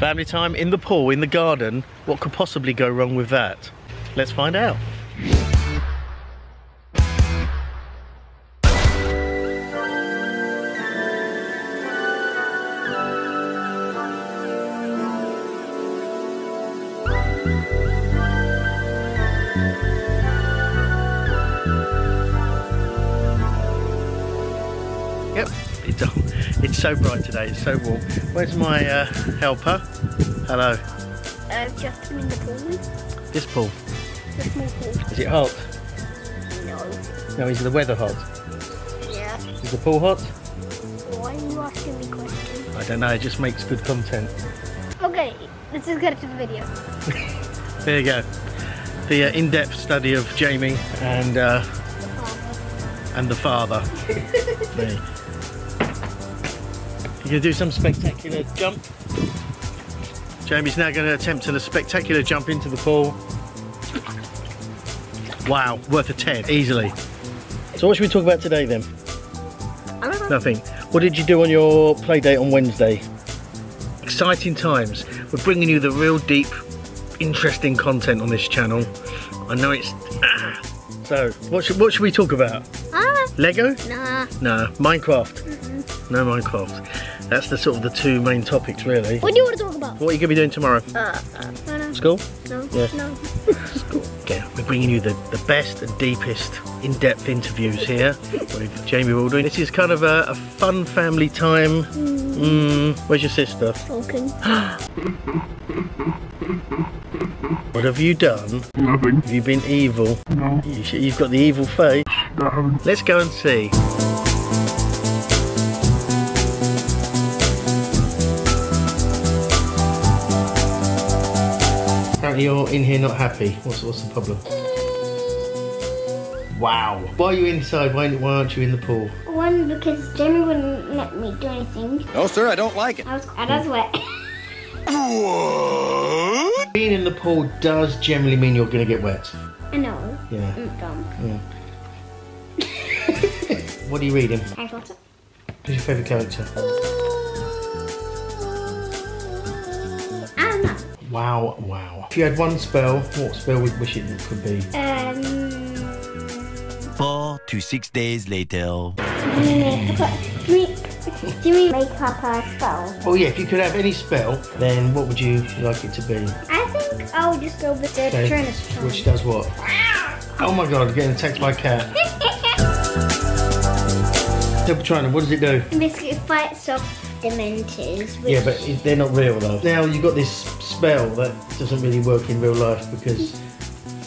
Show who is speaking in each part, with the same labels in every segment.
Speaker 1: Family time in the pool, in the garden. What could possibly go wrong with that? Let's find out. It's so bright today, it's so warm. Where's my uh, helper? Hello.
Speaker 2: Uh, just in the pool.
Speaker 1: This pool,
Speaker 2: The small pool.
Speaker 1: is it hot?
Speaker 2: No.
Speaker 1: No, is the weather hot?
Speaker 2: Yeah.
Speaker 1: Is the pool hot?
Speaker 2: Why are you asking me questions?
Speaker 1: I don't know, it just makes good content.
Speaker 2: Okay, let's just get to the video.
Speaker 1: There you go. The uh, in-depth study of Jamie and uh, and the father. Me. You gonna do some spectacular jump? Jamie's now going to attempt a spectacular jump into the pool. Wow, worth a 10, easily. So what should we talk about today then?
Speaker 2: I don't know.
Speaker 1: Nothing. What did you do on your play date on Wednesday? Exciting times. We're bringing you the real deep, interesting content on this channel. I know it's... So, what should, what should we talk about?
Speaker 2: Ah,
Speaker 1: Lego?
Speaker 2: nah.
Speaker 1: No. Minecraft? No Minecraft. That's the sort of the two main topics really.
Speaker 2: What do you want to talk about?
Speaker 1: What are you going to be doing tomorrow?
Speaker 2: Uh, uh, no, no.
Speaker 1: School?
Speaker 2: No,
Speaker 1: Yeah.
Speaker 2: no.
Speaker 1: School. Okay, we're bringing you the, the best and deepest in-depth interviews here with Jamie Baldwin. This is kind of a, a fun family time. Mm, where's your sister?
Speaker 2: Falcon.
Speaker 1: What have you done?
Speaker 3: Nothing.
Speaker 1: Have you been evil?
Speaker 3: No.
Speaker 1: You sh- you've got the evil face.
Speaker 3: No,
Speaker 1: Let's go and see. You're in here not happy. What's, what's the problem? Wow. Why are you inside? Why, why aren't you in the pool?
Speaker 2: One, because Jamie wouldn't let me do anything.
Speaker 4: No, sir, I don't like it.
Speaker 2: I was, and I was wet.
Speaker 1: Being in the pool does generally mean you're going to get wet.
Speaker 2: I know.
Speaker 1: Yeah.
Speaker 2: I'm dumb.
Speaker 1: What are you reading?
Speaker 2: Harry Potter.
Speaker 1: Who's your favourite character? Wow, wow. If you had one spell, what spell would you wish it could be?
Speaker 2: Um,
Speaker 4: Four to six days later.
Speaker 2: do we, do we make up a spell?
Speaker 1: Oh yeah, if you could have any spell, then what would you like it to be?
Speaker 2: I think I'll just go with the
Speaker 1: Okay.
Speaker 2: Patronus
Speaker 1: Which does what? Oh my god, I'm getting attacked by a cat. So Patrona, what does it do?
Speaker 2: Basically, it fights off Dementors. Which,
Speaker 1: Yeah, but they're not real though. Now you've got this spell that doesn't really work in real life because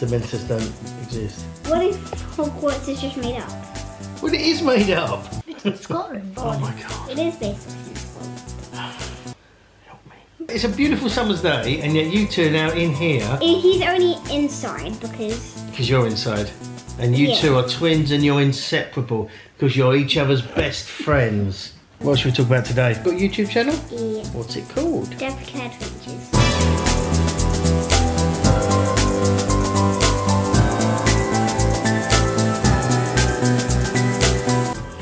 Speaker 1: Dementors don't exist.
Speaker 2: What if Hogwarts is just made up?
Speaker 1: Well, it is made up.
Speaker 2: It's Scotland.
Speaker 1: Oh my god.
Speaker 2: It is based
Speaker 1: Help me. It's a beautiful summer's day, and yet you two are now in here eh,
Speaker 2: He's only inside because
Speaker 1: because you're inside. And you
Speaker 2: Yeah.
Speaker 1: two are twins and you're inseparable because you're each other's best friends. What should we talk about today? Got a YouTube channel?
Speaker 2: the
Speaker 1: What's it called?
Speaker 2: Derpy Cat Adventures.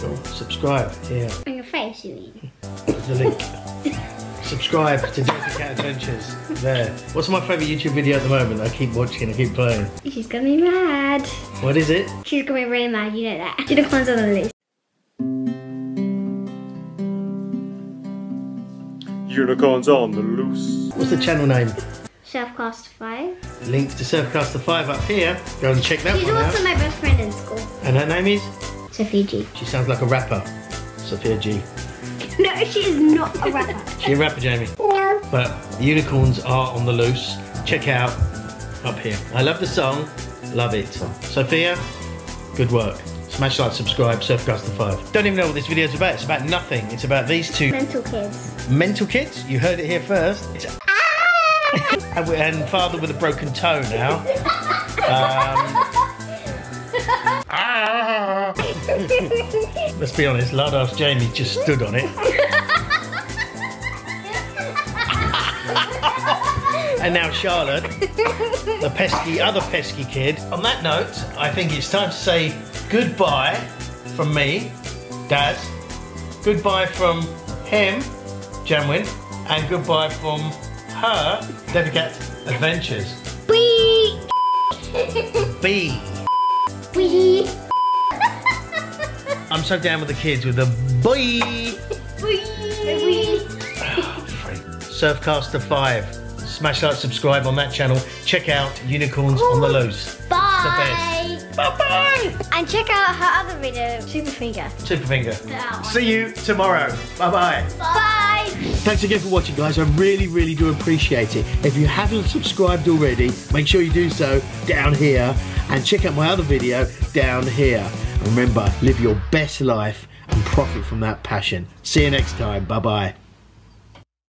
Speaker 1: Cool. Subscribe here.
Speaker 2: On your face, you mean?
Speaker 1: There's the link. Subscribe to Derpy Cat Adventures. There. What's my favourite YouTube video at the moment? I keep watching, I keep playing.
Speaker 2: She's gonna be mad.
Speaker 1: What is it?
Speaker 2: She's gonna be really mad, you know that. Unicorns on the loose.
Speaker 3: Unicorns on the loose.
Speaker 1: What's the channel name?
Speaker 2: Surfcaster 5.
Speaker 1: Link to Surfcaster 5 up here. Go and check that
Speaker 2: She's
Speaker 1: one out.
Speaker 2: She's also my best friend in school.
Speaker 1: And her name is?
Speaker 2: Sophie G.
Speaker 1: She sounds like a rapper. Sophia G.
Speaker 2: No, she is not a rapper.
Speaker 1: She a rapper, Jamie.
Speaker 2: no.
Speaker 1: But unicorns are on the loose. Check out up here. I love the song. Love it. Sophia, good work. Smash like, subscribe, Surfcaster 5. Don't even know what this video is about. It's about nothing. It's about these two
Speaker 2: Mental kids.
Speaker 1: mental kids. You heard it here first. It's and we- and father with a broken toe now. Um. Let's be honest, Lardass Jamie just stood on it. and now Charlotte, the pesky other pesky kid. On that note, I think it's time to say goodbye from me, Dad. Goodbye from him, Jamwin, and goodbye from her Derpy Cat Adventures.
Speaker 2: Wee!
Speaker 1: B.
Speaker 2: Wee!
Speaker 1: I'm so down with the kids with the boy.
Speaker 2: Wee!
Speaker 1: Surfcaster 5. Smash like, subscribe on that channel. Check out Unicorns on the Loose.
Speaker 2: Bye!
Speaker 1: Bye bye.
Speaker 2: And check out her other video, Super Finger.
Speaker 1: Super finger.
Speaker 2: Yeah.
Speaker 1: See you tomorrow. Bye bye.
Speaker 2: Bye!
Speaker 1: Thanks again for watching, guys. I really, really do appreciate it. If you haven't subscribed already, make sure you do so down here and check out my other video down here. And remember, live your best life and profit from that passion. See you next time. Bye bye.